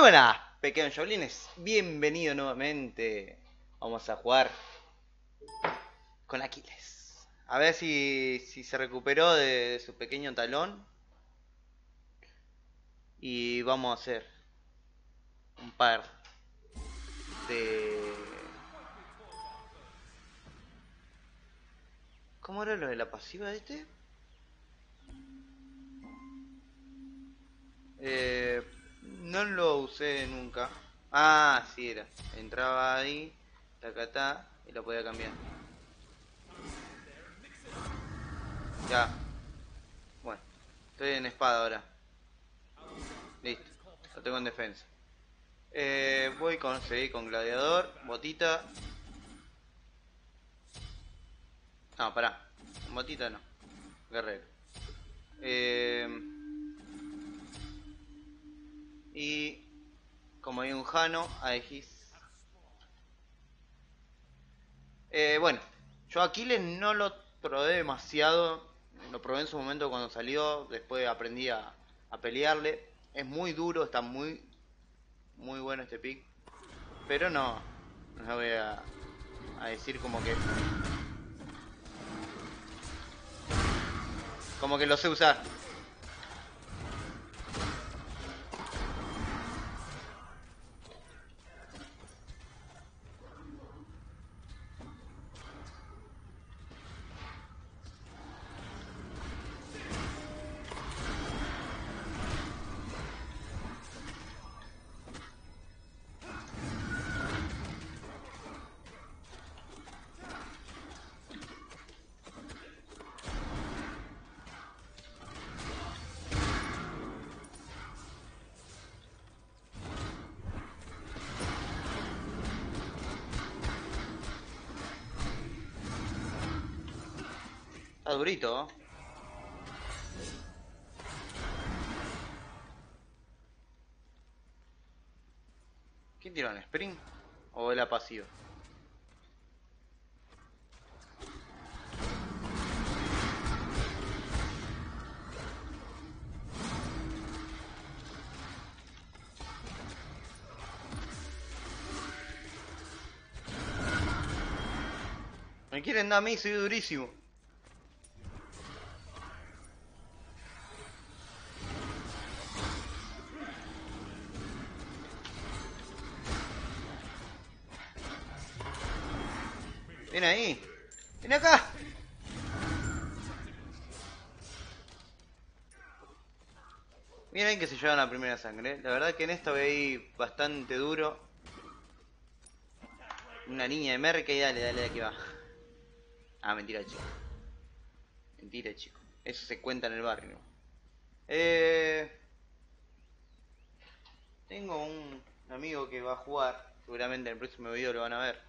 buenas, pequeños jaulines. Bienvenido nuevamente. Vamos a jugar con Aquiles. A ver si, si se recuperó de, su pequeño talón. Y vamos a hacer un par de... ¿Cómo era lo de la pasiva de este? Eh, no lo usé nunca. Ah, sí era. Entraba ahí, tacatá, y lo podía cambiar. Ya. Bueno, estoy en espada ahora. Listo, lo tengo en defensa. Eh, voy con seguir con gladiador, botita. No, pará. Botita no. Guerrero. Eh, y como hay un Jano, Aegis. Eh, bueno, yo Aquiles no lo probé demasiado. Lo probé en su momento cuando salió. Después aprendí a, pelearle. Es muy duro, está muy, muy bueno este pick. Pero no, no voy a, a decir como que... Como que lo sé usar. Durito. ¿Quién tiró en sprint? ¿O el pasivo? Me quieren dar a mí, soy durísimo. Miren que se lleva la primera sangre. La verdad que en esta veí bastante duro. Una niña de merca y dale, dale aquí va. Ah, mentira, chico. Mentira, chico. Eso se cuenta en el barrio. Eh... Tengo un amigo que va a jugar. Seguramente en el próximo video lo van a ver.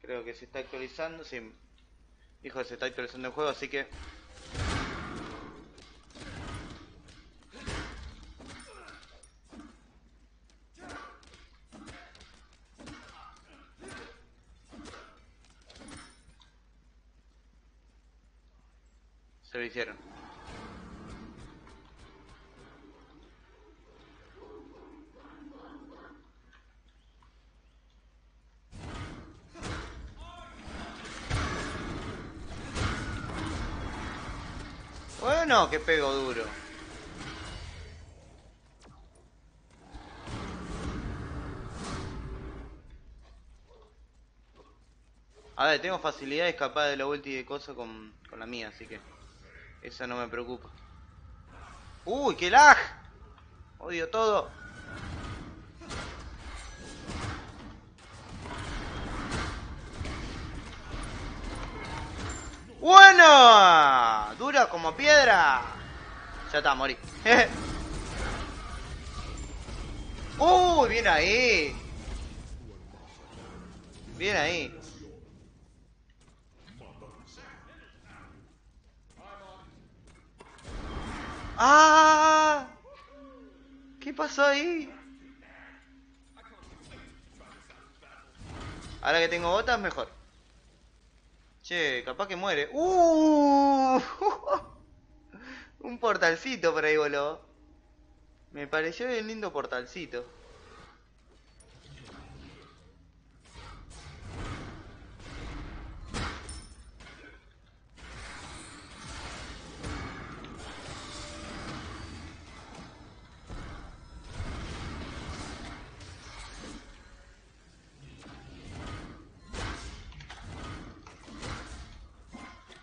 Creo que se está actualizando. Sí, dijo que se está actualizando el juego, así que... Se lo hicieron. no, que pego duro. A ver, tengo facilidad de escapar de la ulti de cosas con, con la mía, así que eso no me preocupa. ¡Uy, qué lag! Odio todo. ¡Bueno! Dura como piedra. Ya está, morí. ¡Uy! bien ahí. Bien ahí. ¡Ah! ¿Qué pasó ahí? Ahora que tengo botas, mejor. Che, capaz que muere. ¡Uh! Un portalcito por ahí voló. Me pareció un lindo portalcito.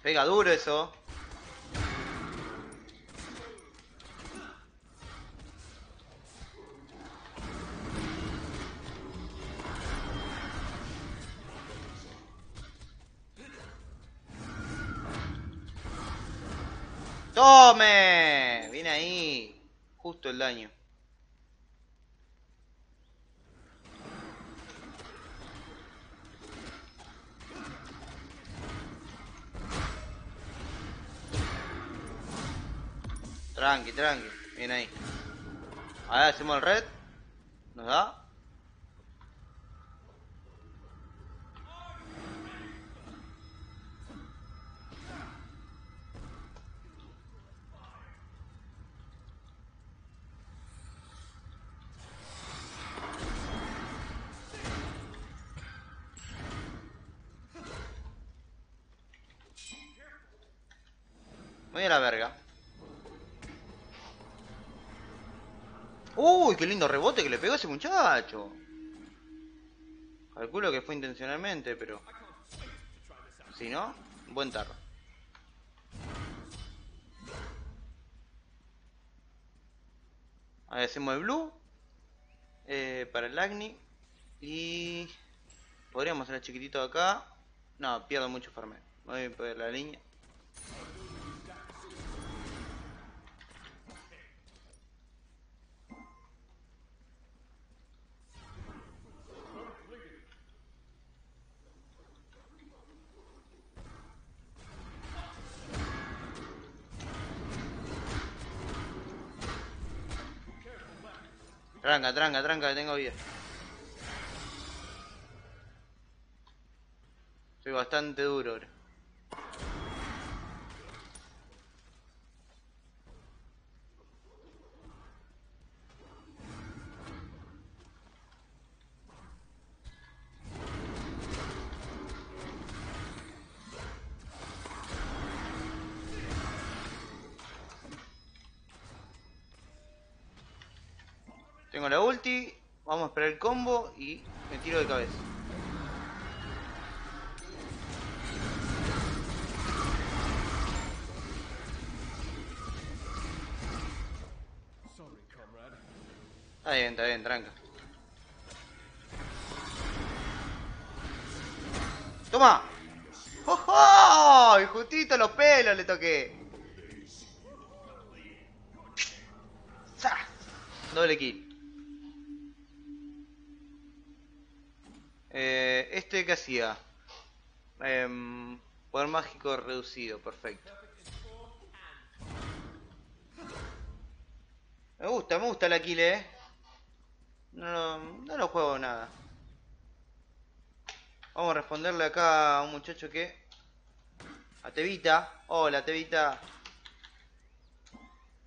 Pega duro eso. ¡Tome! Viene ahí. Justo el daño. Tranqui, tranqui. Viene ahí. A ver, hacemos el red. ¿Nos da? Voy la verga. Uy, qué lindo rebote que le pegó ese muchacho. Calculo que fue intencionalmente, pero... Si no, buen tarro. Ahí hacemos el blue. eh, para el Agni. Y... Podríamos hacer chiquitito acá. No, pierdo mucho farme. Voy por la línea. Tranca, tranca, tranca, que tengo vida. Soy bastante duro ahora. Tengo la ulti, vamos a esperar el combo y me tiro de cabeza. Está bien, está bien, tranca. ¡Toma! ¡Oh, Y justito los pelos le toqué. Doble kill. Eh, este que hacía. Em, poder mágico reducido, perfecto. Me gusta, me gusta la kill, eh. No, no lo juego nada. Vamos a responderle acá a un muchacho que... A Tevita. Hola, Tevita.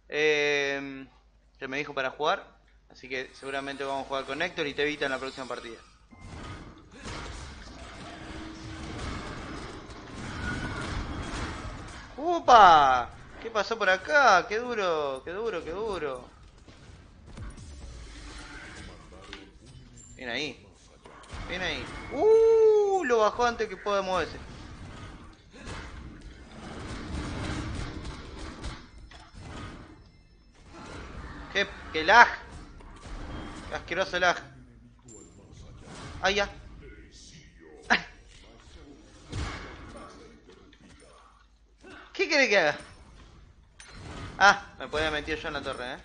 Eh, me dijo para jugar. Así que seguramente vamos a jugar con Héctor y Tevita en la próxima partida. ¡Upa! ¿Qué pasó por acá? ¡Qué duro! ¡Qué duro! ¡Qué duro! Bien ahí. Bien ahí. ¡Uh! Lo bajó antes que pueda moverse. ¡Qué, qué lag! ¡Qué asqueroso lag! ¡Ay, ya! ¿Qué quiere que haga? Ah, me podía meter yo en la torre, eh.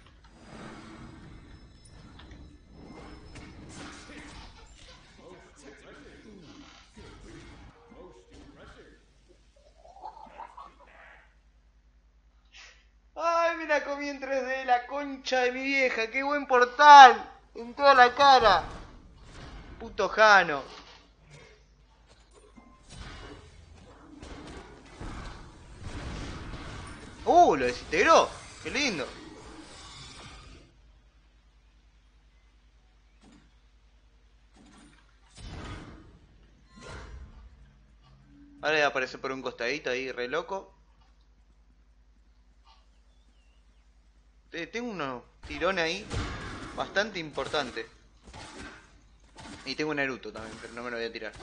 Ay, me la comí en 3D, la concha de mi vieja, qué buen portal. En toda la cara. Puto Jano. Uh, lo desintegró. Qué lindo. Ahora aparece por un costadito ahí, re loco. Te- Tengo unos tirones ahí bastante importantes. Y tengo un Naruto también, pero no me lo voy a tirar.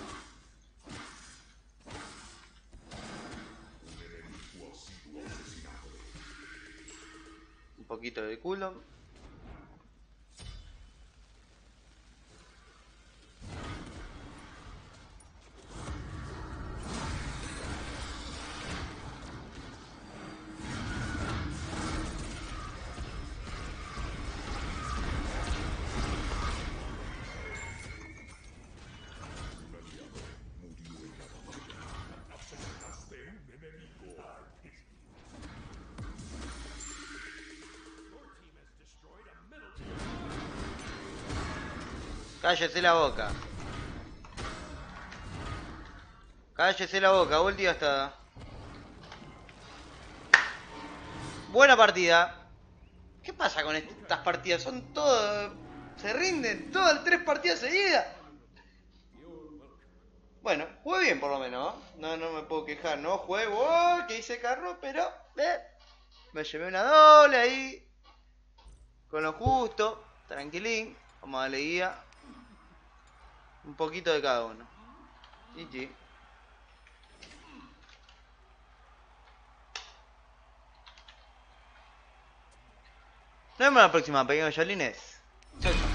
Poquito de culo. Cállese la boca. Cállese la boca, ulti hasta. Buena partida. ¿Qué pasa con estas partidas? Son todas. Se rinden todas tres partidas seguidas. Bueno, jugué bien por lo menos. No, no me puedo quejar. No juego que hice carro, pero. Eh, me llevé una doble ahí. Con lo justo. Tranquilín. Vamos a darle guía. Un poquito de cada uno. GG. Nos vemos la próxima, pequeños Yolines. Chau, chau.